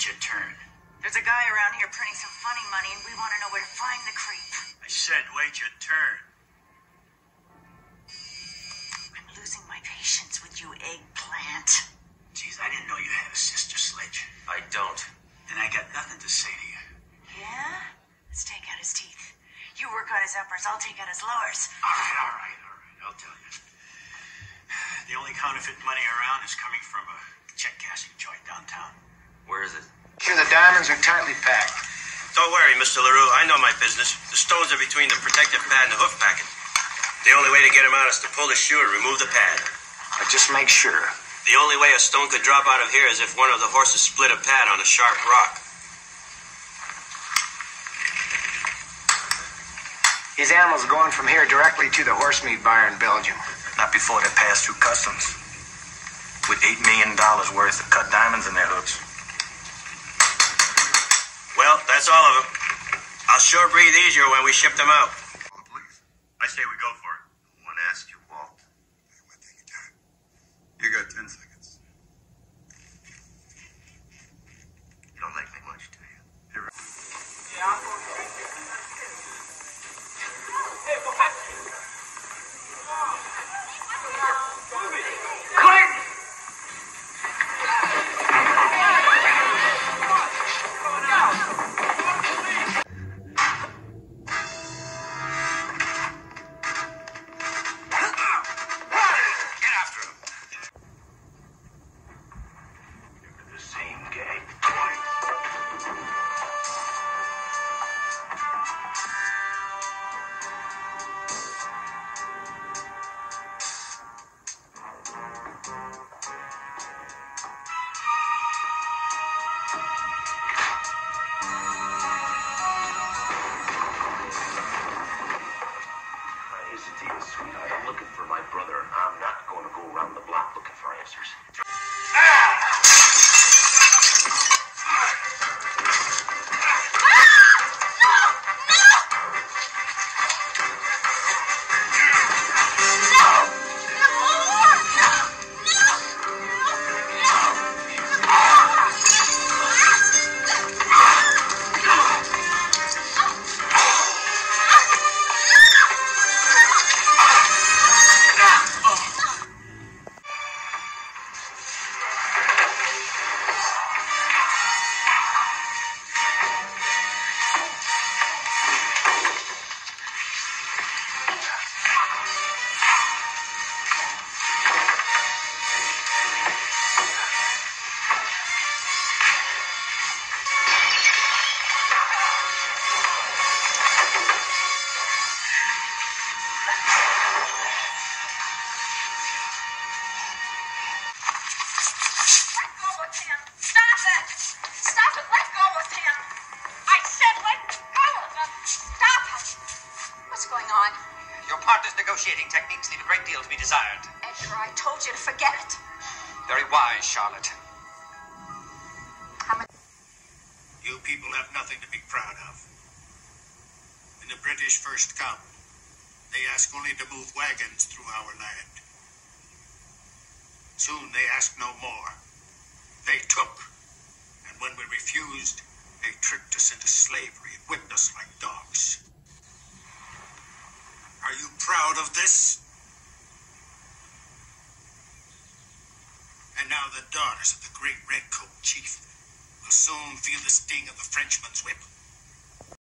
Wait your turn. There's a guy around here printing some funny money, and we want to know where to find the creep. I said wait your turn. I'm losing my patience with you, eggplant. Geez, I didn't know you had a sister, Sledge. I don't. And I got nothing to say to you. Yeah? Let's take out his teeth. You work on his uppers, I'll take out his lowers. All right, all right, all right. I'll tell you. The only counterfeit money around is coming from a check cashing joint downtown. Where is it? Sure, the diamonds are tightly packed. Don't worry, Mr. LaRue. I know my business. The stones are between the protective pad and the hoof packet. The only way to get them out is to pull the shoe and remove the pad. Now just make sure. The only way a stone could drop out of here is if one of the horses split a pad on a sharp rock. These animals are going from here directly to the horse meat buyer in Belgium. Not before they pass through customs. With $8 million worth of cut diamonds in their hooves. Well, that's all of them. I'll sure breathe easier when we ship them out. please. I say we go for it. One asked you, Walt. You might take your time. You got ten seconds. You don't like me much, do you? You're Get Your partner's negotiating techniques leave a great deal to be desired. Edgar, I told you to forget it. Very wise, Charlotte. You people have nothing to be proud of. When the British first come, they ask only to move wagons through our land. Soon they ask no more. They took. And when we refused, they tricked us into slavery and whipped us like dogs. Are you proud of this? And now the daughters of the great redcoat chief will soon feel the sting of the Frenchman's whip.